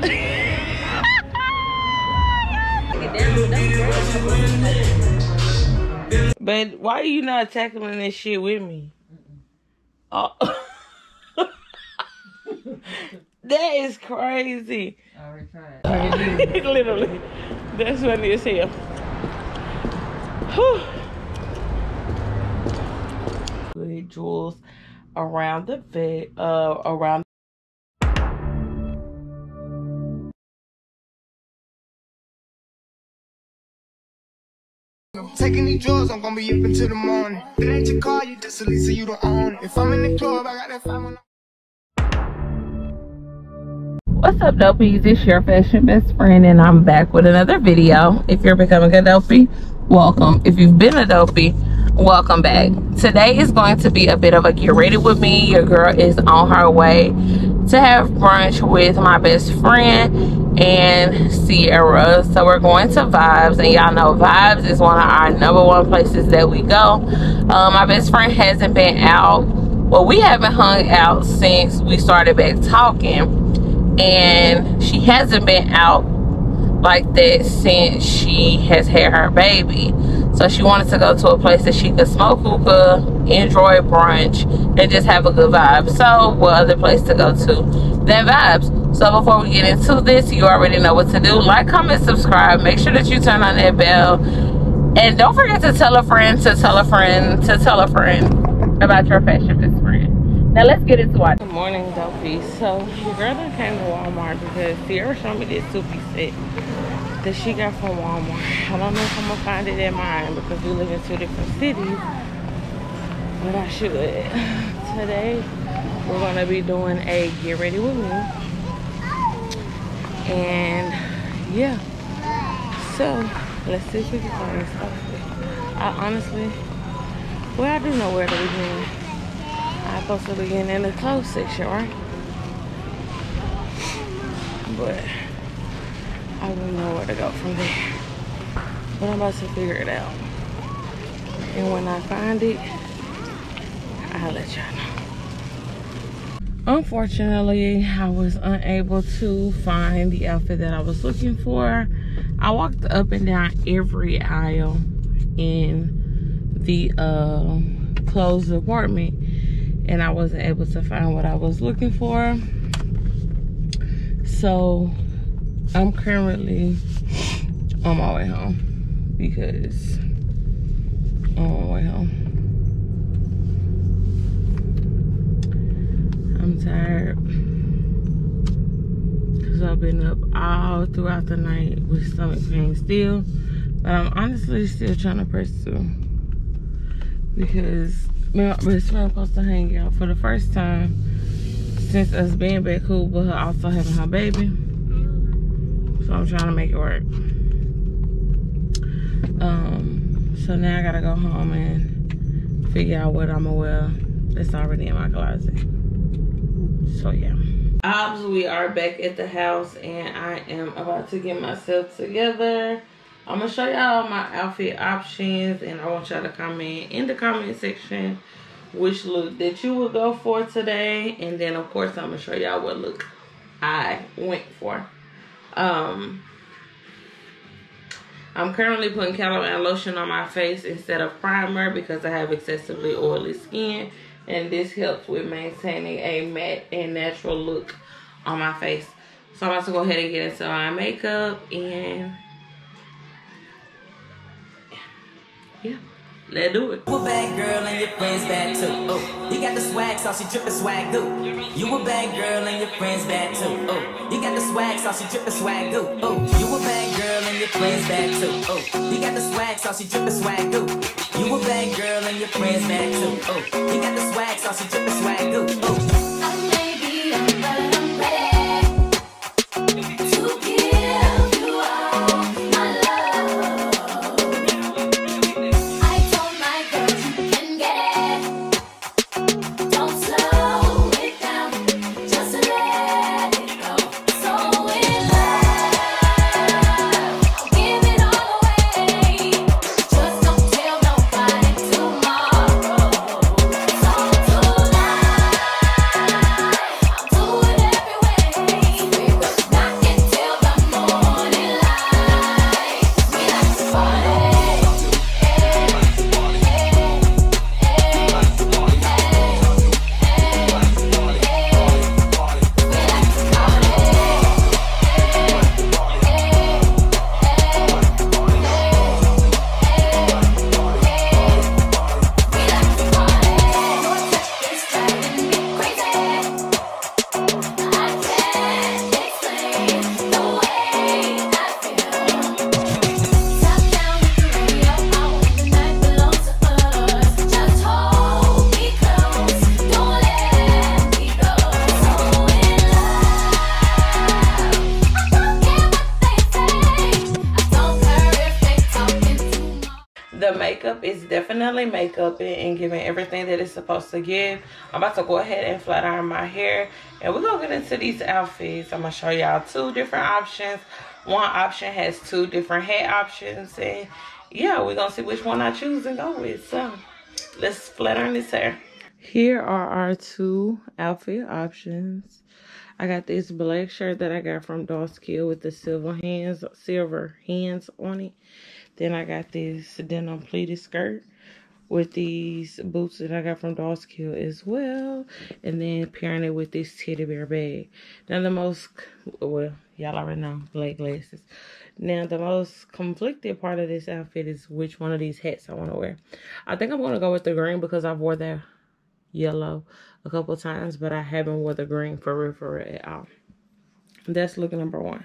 but why are you not tackling this shit with me? Oh. that is crazy. I. Literally. That's funny as hell. Whew. Good jewels around the bed, uh, around. Taking these drugs, I'm gonna be up until the morning. It ain't your car, you just a so you don't own it. If I'm in the club, I got that five one. What's up, dopies? It's your fashion best friend, and I'm back with another video. If you're becoming a dopey, welcome. If you've been a dopey, welcome back. Today is going to be a bit of a get ready with me. Your girl is on her way to have brunch with my best friend and Sierra. So we're going to Vibes, and y'all know Vibes is one of our number one places that we go. Um, my best friend hasn't been out. Well, we haven't hung out since we started back talking and she hasn't been out like that since she has had her baby so she wanted to go to a place that she could smoke hookah enjoy brunch and just have a good vibe. So what other place to go to? Than vibes. So before we get into this you already know what to do. Like comment subscribe. Make sure that you turn on that bell. And don't forget to tell a friend to tell a friend to tell a friend about your fashion best friend. Now let's get into it. Good morning, Dopey. So your girl came to Walmart because Sierra showed me this two-piece set that she got from Walmart. I don't know if I'm gonna find it in mine because we live in two different cities, but I should. Today we're gonna be doing a get ready with me, and yeah. So let's see if we can find outfit. I honestly, well, I do know where to begin. I'm supposed to begin in the clothes section, right? But I don't know where to go from there. But I'm about to figure it out. And when I find it, I'll let y'all know. Unfortunately, I was unable to find the outfit that I was looking for. I walked up and down every aisle in the uh, clothes department and I wasn't able to find what I was looking for. So I'm currently on my way home because I'm on my way home. I'm tired because I've been up all throughout the night with stomach pain still. But I'm honestly still trying to press through because my best friend supposed to hang out for the first time since us being back cool, but her also having her baby. So I'm trying to make it work. Um, so now I gotta go home and figure out what I'ma wear that's already in my closet. So yeah. Obs, we are back at the house and I am about to get myself together. I'm gonna show y'all my outfit options and I want y'all to comment in the comment section which look that you would go for today and then of course I'm gonna show y'all what look I went for um I'm currently putting Calamine lotion on my face instead of primer because I have excessively oily skin and this helps with maintaining a matte and natural look on my face. So I'm about to go ahead and get into my makeup and yeah, let's do it. You a bad girl and your friends bad too. Oh, you got the swag sauce, you drippin' swag goo. You a bad girl and your friends bad too. Oh, you got the swag sauce, you drippin' swag goo. Oh, you a bad girl and your friends bad too. Oh, you got the swag sauce, you drippin' swag goo. You a bad girl and your friends bad too. Oh, you got the swag sauce, you drippin' swag goo. Oh. Makeup is definitely makeup and giving everything that it's supposed to give. I'm about to go ahead and flat iron my hair. And we're going to get into these outfits. I'm going to show y'all two different options. One option has two different hair options. And yeah, we're going to see which one I choose and go with. So let's flat iron this hair. Here are our two outfit options. I got this black shirt that I got from Dolls Kill with the silver hands, silver hands on it. Then I got this denim pleated skirt with these boots that I got from Dolls Kill as well. And then pairing it with this teddy bear bag. Now the most, well, y'all already know, black glasses. Now the most conflicted part of this outfit is which one of these hats I want to wear. I think I'm going to go with the green because I've wore the yellow a couple times. But I haven't wore the green for real, for real at all. That's look number one.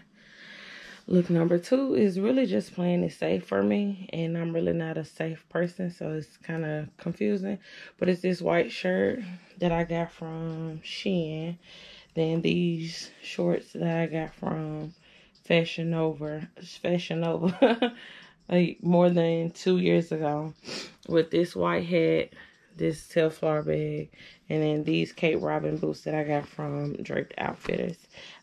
Look number two is really just playing it safe for me. And I'm really not a safe person. So it's kind of confusing. But it's this white shirt that I got from Shein. Then these shorts that I got from Fashion Nova, Fashion Nova, like more than two years ago. With this white hat. This Telfar bag. And then these Cape Robbin boots that I got from Draped Outfitters.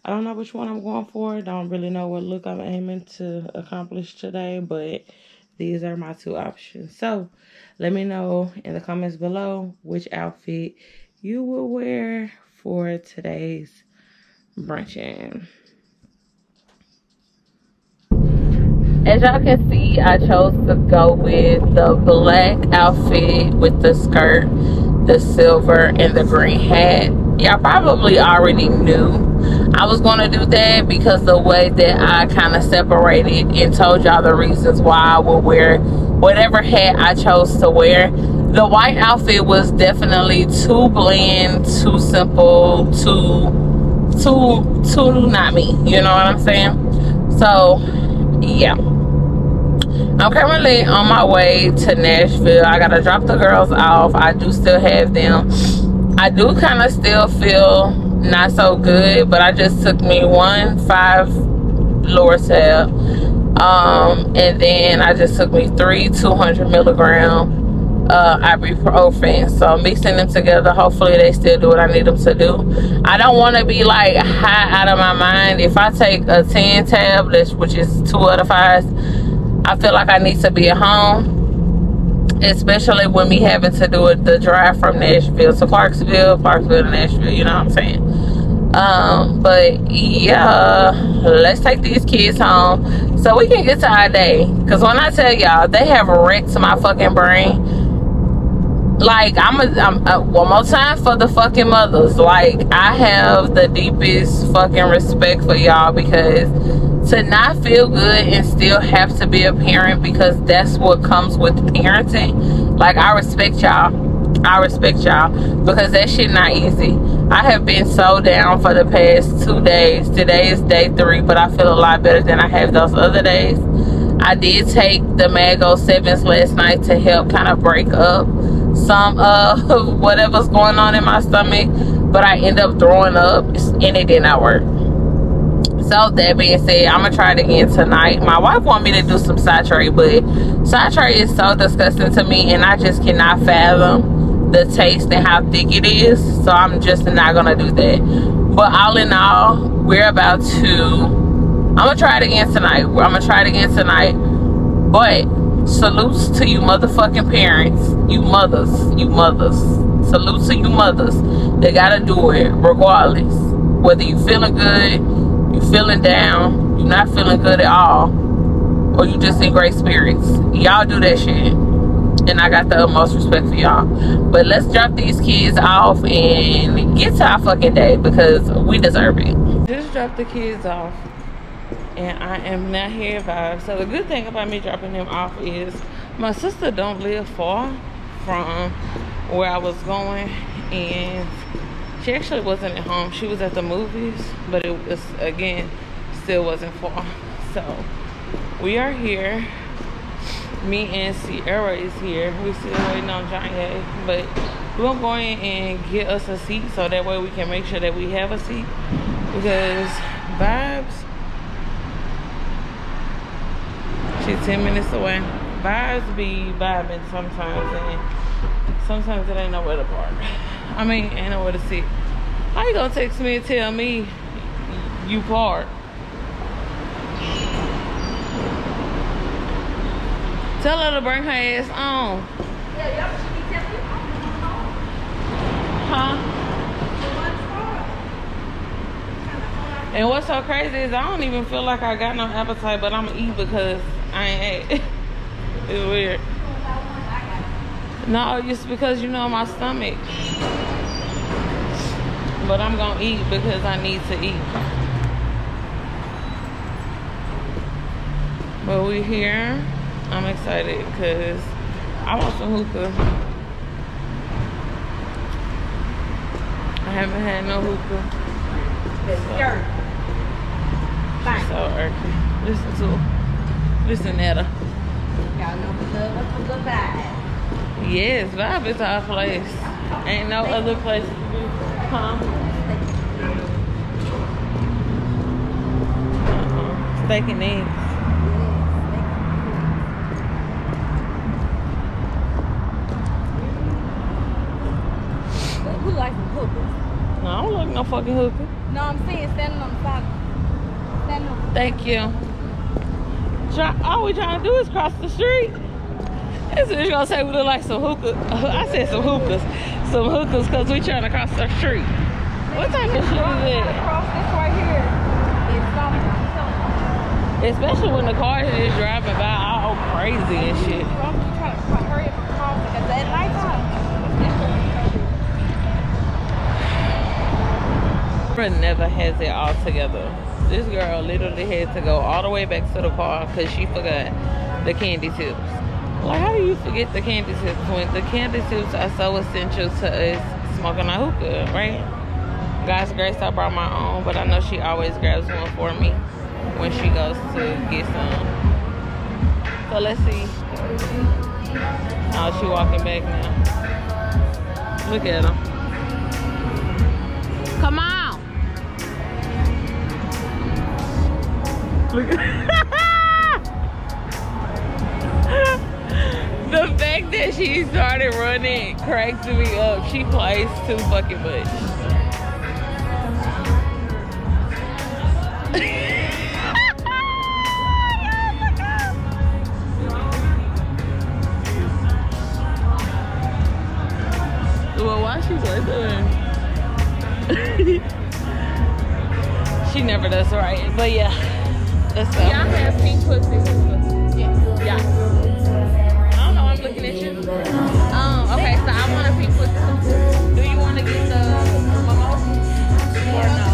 I don't know which one I'm going for. Don't really know what look I'm aiming to accomplish today. But these are my two options. So let me know in the comments below which outfit you will wear for today's brunching. As y'all can see, I chose to go with the black outfit with the skirt the silver and the green hat. Y'all probably already knew I was going to do that because the way that I kind of separated and told y'all the reasons why I would wear whatever hat I chose to wear. The white outfit was definitely too bland too simple too too too not me. You know what I'm saying? So yeah I'm currently on my way to Nashville. I gotta drop the girls off. I do still have them. I do kind of still feel not so good, but I just took me one five Lortab. Um, and then I just took me three 200 milligram uh, ibuprofen. So mixing them together, hopefully they still do what I need them to do. I don't want to be like high out of my mind. If I take a 10 tablet, which is two out of five, I feel like I need to be at home, especially when me having to do it the drive from Nashville to Clarksville, Clarksville to Nashville. You know what I'm saying? Um, but yeah, let's take these kids home so we can get to our day. Cause when I tell y'all, they have wrecked my fucking brain. Like I'm, a, I'm a, one more time for the fucking mothers. Like I have the deepest fucking respect for y'all because to not feel good and still have to be a parent because that's what comes with parenting like i respect y'all. I respect y'all because that shit not easy. I have been so down for the past two days. Today is day three but i feel a lot better than i have those other days. I did take the mago sevens last night to help kind of break up some of whatever's going on in my stomach but i end up throwing up and it did not work. So that being said i'm gonna try it again tonight. My wife want me to do some citrate but citrate is so disgusting to me and i just cannot fathom the taste and how thick it is so i'm just not gonna do that. But all in all we're about to i'm gonna try it again tonight. I'm gonna try it again tonight. But salutes to you motherfucking parents you mothers you mothers Salutes to you mothers they gotta do it regardless whether you feeling good you feeling down, you not feeling good at all, or you just in great spirits. Y'all do that shit. And I got the utmost respect for y'all. But let's drop these kids off and get to our fucking day because we deserve it. Just drop the kids off. And I am not here vibes. So the good thing about me dropping them off is my sister don't live far from where I was going. And she actually wasn't at home. She was at the movies, but it was, again, still wasn't far. So, we are here. Me and Sierra is here. We're still waiting on Johnny, but we're going in and get us a seat so that way we can make sure that we have a seat. Because vibes, she's 10 minutes away. vibes be vibing sometimes, and sometimes it ain't nowhere to park. I mean, ain't nowhere to sit. How you gonna text me and tell me you park? Tell her to bring her ass on. Huh? And what's so crazy is I don't even feel like I got no appetite, but I'm gonna eat because I ain't ate. it's weird. No, it's because you know my stomach. But I'm gonna eat because I need to eat. But we here. I'm excited because I want some hookah. I haven't had no hookah. Skirt. Fine. So irky. Listen to listen at her. Y'all know we love us some good vibes. Yes, vibe is our place. Ain't no other place to be. Huh? Uh-uh. Steak and eggs. Who likes hookahs? No, I don't look no fucking hookah. No, I'm saying standing on the side. Standing on Thank you. Try, all we trying to do is cross the street. This bitch gonna say we look like some hookah. I said some hookahs. Some hookahs because we trying to cross the street. What type of shit is that? Especially when the car is driving by all crazy and shit. Never has it all together. This girl literally had to go all the way back to the car because she forgot the candy tips. Like, how do you forget the candy tips when the candy tips are so essential to us smoking a hookah, right? God's grace, I brought my own, but I know she always grabs one for me when she goes to get some. So let's see. Oh, she walking back now. Look at her. Look The fact that she started running cracks me up. She plays too fucking much. well, why she like that? she never does right, but yeah. Let's. Y'all have pink pussy. Yeah. Yeah. I don't know. I'm looking at you. Um. Okay. So I want a pink pussy. Do you want to get the mimosa or no?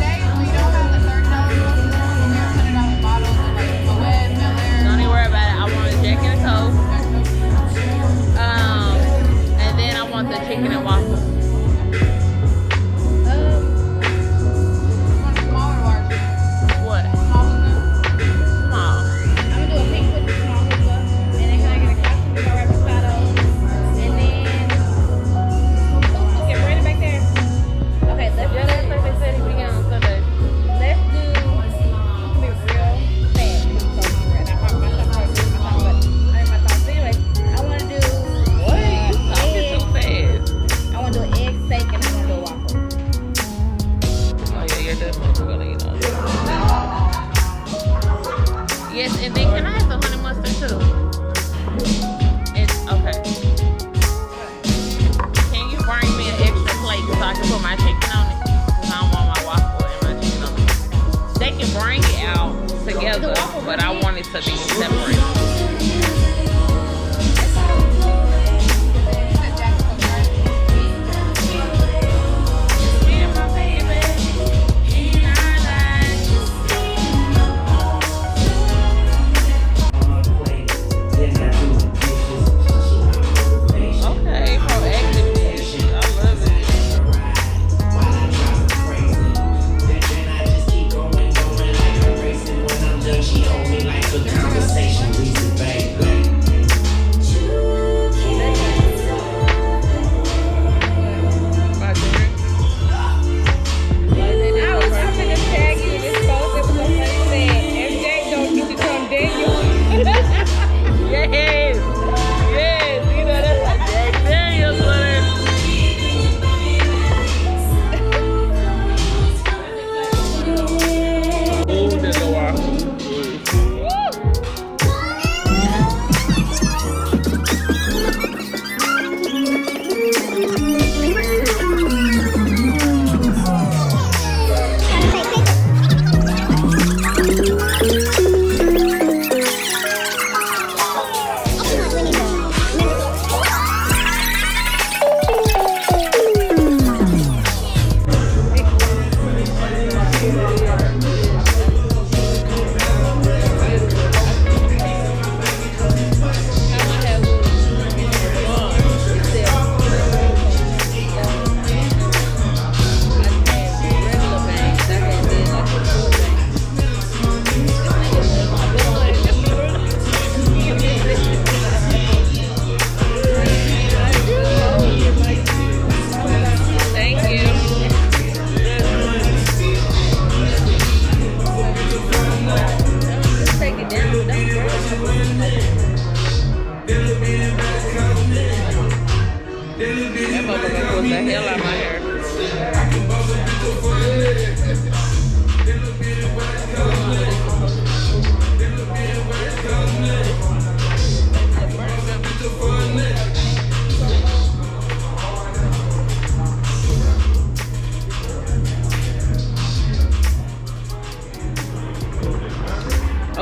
Don't even worry about it. I want a Jack and Coke. Um. And then I want the chicken and waffles.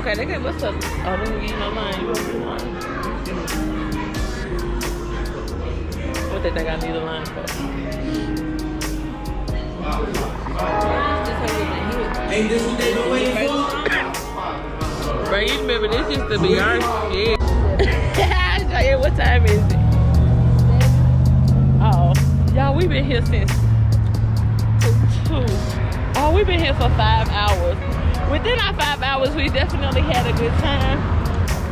Okay, they can what's up? Oh, they can get no line. You want to line? What they think I need a line for? Hey, this what they been waiting for? Bro, you remember this used to be our shit. yeah, what time is it? Oh, y'all, we've been here since two. Oh, we've been here for five hours. Within our five hours, we definitely had a good time.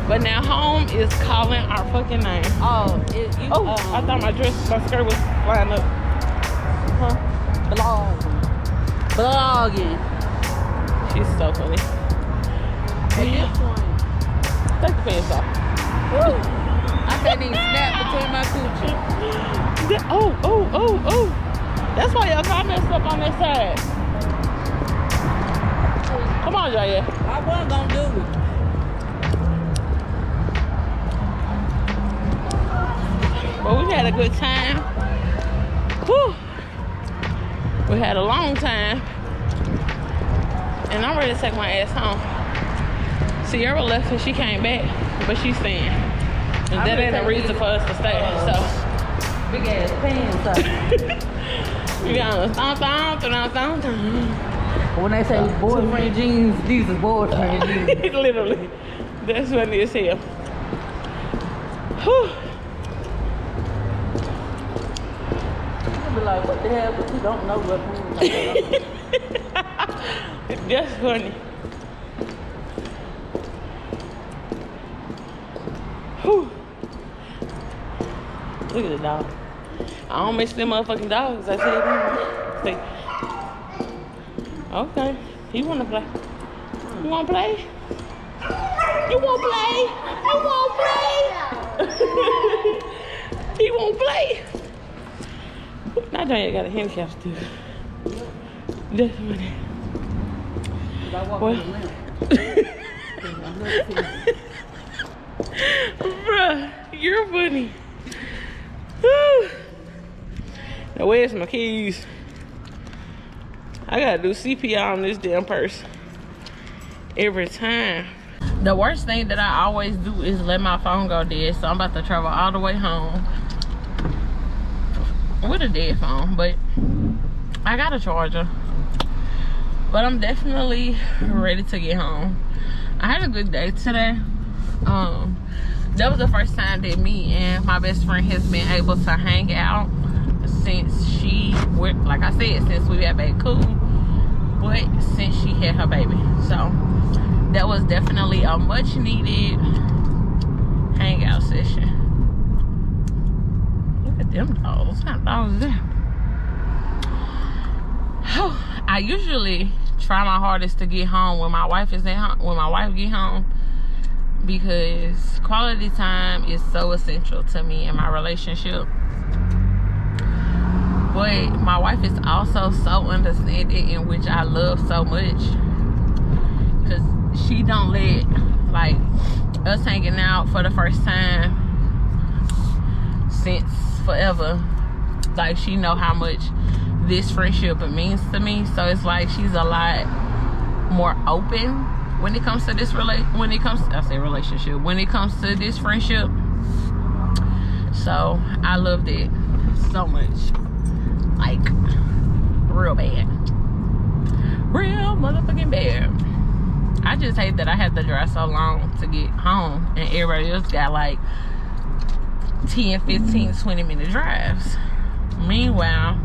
But now home is calling our fucking name. Oh, it, you, Oh, um, I thought my dress, my skirt was flying up. Huh? blog. Blogging. She's so funny. At this point, Take the pants off. I can't even snap between my coochie. Oh, oh, oh, oh. That's why your car messed up on that side. Come on, Jaya. I wasn't gonna do it. Well, we had a good time. Whew. We had a long time. And I'm ready to take my ass home. Sierra left and she came back, but she's staying. And I'm that ain't a reason for us to stay. Big ass pants up. So we got a thong thong thong thong thong. When I say ah. boyfriend jeans, these are boyfriend jeans. Literally. That's what it is here. Whew. Be like, what the hell? But you don't know what pants. That's funny. Whew. Look at the dog. I don't miss them motherfucking dogs. I. See. Okay. He wanna play. You wanna play? You won't play? You won't play? he won't play. That you got a handicap. That's funny. I walk Well. a. Bruh, you're funny. Now where's my keys? I gotta do CPR on this damn purse. Every time. The worst thing that I always do is let my phone go dead. So I'm about to travel all the way home with a dead phone. But I got a charger. But I'm definitely ready to get home. I had a good day today. Um, that was the first time that me and my best friend has been able to hang out since she, went- like I said, since we got back cool, but since she had her baby. So that was definitely a much needed hangout session. Look at them kind of dogs is that? I usually try my hardest to get home when my wife is at home, when my wife get home because quality time is so essential to me in my relationship. But my wife is also so understanding in which I love so much because she don't let like us hanging out for the first time since forever. Like she know how much this friendship means to me. So it's like she's a lot more open when it comes to this relate when it comes I say relationship when it comes to this friendship. So I loved it so much. Like real bad. Real motherfucking bad. I just hate that I had to drive so long to get home and everybody else got like 10, 15, 20 minute drives. Meanwhile,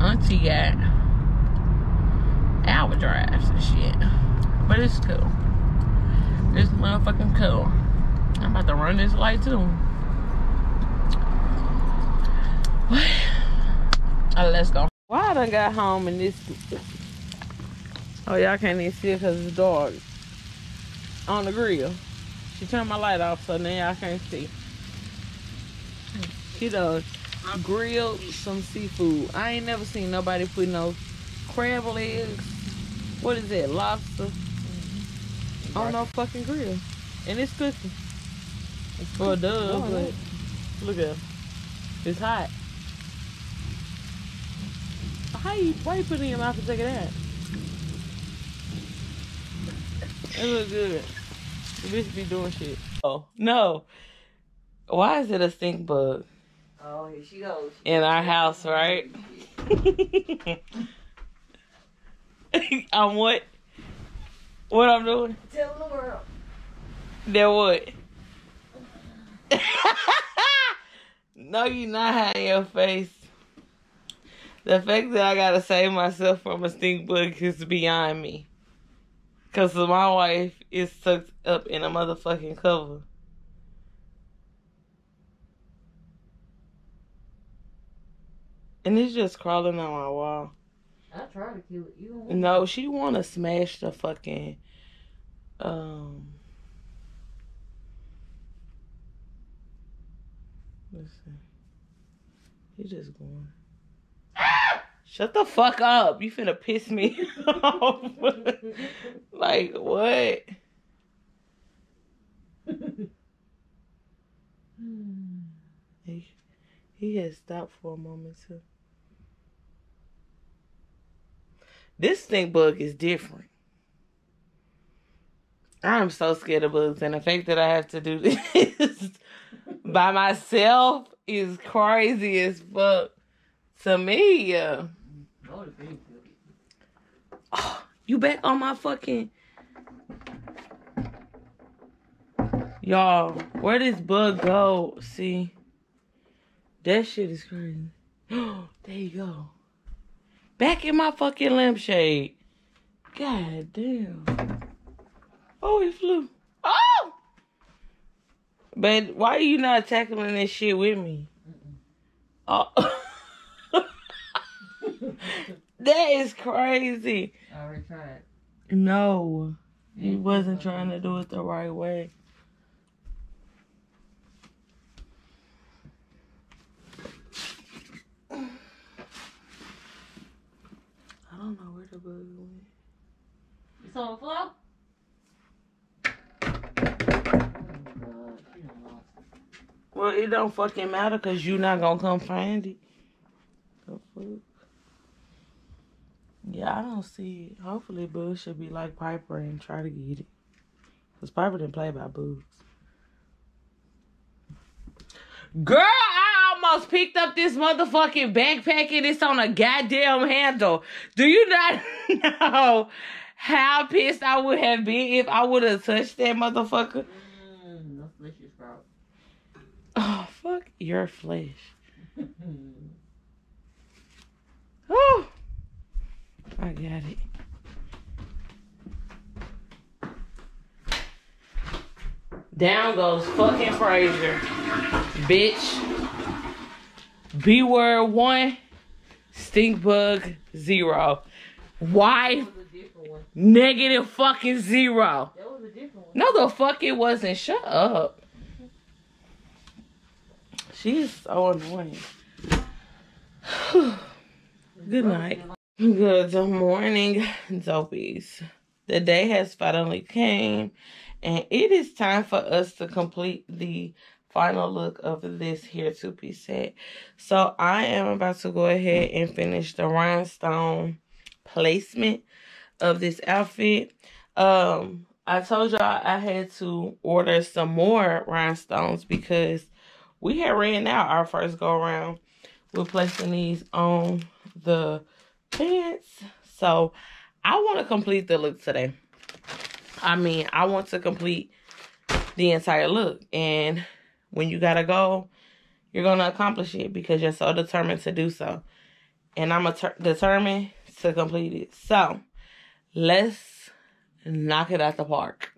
Auntie got hour drives and shit. But it's cool. It's motherfucking cool. I'm about to run this light too. Oh, let's go. Why I done got home and this Oh y'all can't even see it because it's dark. On the grill. She turned my light off so now y'all can't see. She done grilled some seafood. I ain't never seen nobody put no crab legs. What is that? Lobster mm-hmm. on no fucking grill. And it's cooking. Well, it does, but look at it. It's hot. How you, why are you put it in your mouth and take it out? It look good. The bitch be doing shit. Oh, no. Why is it a stink bug? Oh, here she goes. in our house, right? I'm what? What I'm doing? Tell the world. Then what? no, you not hiding your face. The fact that I gotta save myself from a stink bug is beyond me. Cause my wife is sucked up in a motherfucking cover. And it's just crawling on my wall. I tried to kill it. You don't No, she wanna smash the fucking um Listen. He just going. Shut the fuck up. You finna piss me off. like what? he, he had stopped for a moment too. This stink bug is different. I'm so scared of bugs, and the fact that I have to do this by myself is crazy as fuck to me. Uh, Oh, the baby killed oh, you back on my fucking y'all? Where this bug go? See, that shit is crazy. there you go. Back in my fucking lampshade. God damn. Oh, he flew. Oh! But why are you not tackling this shit with me? Oh. that is crazy. I already tried. No. He wasn't trying to do it the right way. I don't know where the bug went. It's on the floor? Oh, God. She done lost it. Well, it don't fucking matter because you're not gonna come find it. The fuck? Yeah, I don't see it. Hopefully, Boo should be like Piper and try to get it. Because Piper didn't play by Boo. Girl, I almost picked up this motherfucking backpack and it's on a goddamn handle. Do you not know how pissed I would have been if I would have touched that motherfucker? Mm, no flesh is. Oh, fuck your flesh. Oh, I got it. Down goes fucking Frazier. Bitch. B word one, stink bug zero. Why negative fucking zero? No, the fuck it wasn't. Shut up. She's so annoying. Good night. Good morning, dopies. the day has finally came and it is time for us to complete the final look of this here two-piece set. So I am about to go ahead and finish the rhinestone placement of this outfit. Um, I told y'all I had to order some more rhinestones because we had ran out our first go around with placing these on the pants. So I want to complete the look today. I mean, I want to complete the entire look. And when you got to go, you're going to accomplish it because you're so determined to do so. And I'm determined to complete it. So, let's knock it out the park.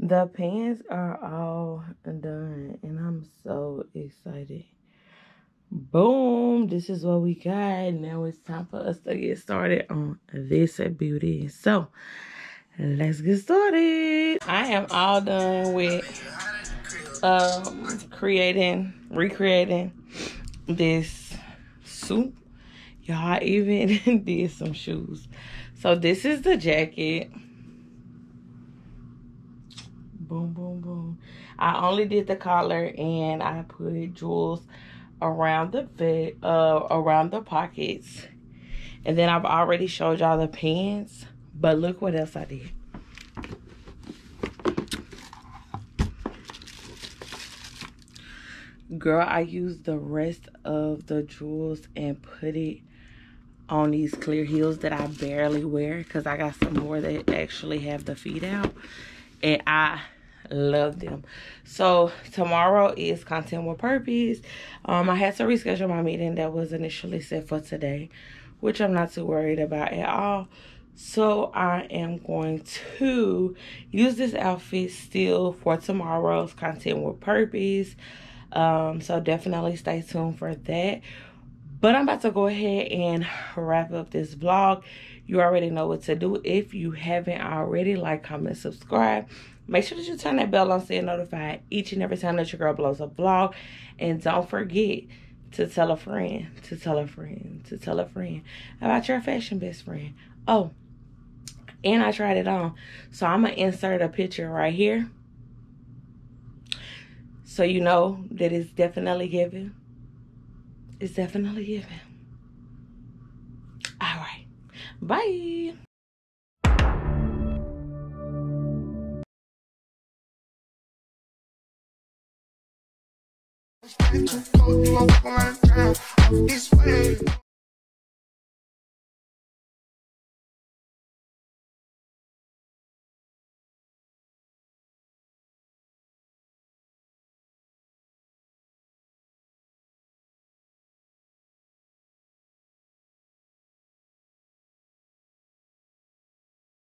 The pants are all done and I'm so excited. Boom, this is what we got. Now it's time for us to get started on this beauty. So, let's get started. I am all done with um creating, recreating this suit. Y'all even did some shoes. So this is the jacket boom boom boom. I only did the collar and i put jewels around the fit uh around the pockets. And then i've already showed y'all the pants but look what else i did. Girl i used the rest of the jewels and put it on these clear heels that i barely wear because i got some more that actually have the feet out. And i love them. So tomorrow is content with purpose. Um i had to reschedule my meeting that was initially set for today which i'm not too worried about at all. So i am going to use this outfit still for tomorrow's content with purpose. Um so definitely stay tuned for that. But i'm about to go ahead and wrap up this vlog you already know what to do if you haven't already like comment subscribe Make sure that you turn that bell on so you're notified each and every time that your girl blows a vlog. And don't forget to tell a friend, to tell a friend, to tell a friend about your fashion best friend. Oh, and I tried it on. So I'm going to insert a picture right here. So you know that it's definitely given. It's definitely given. Bye.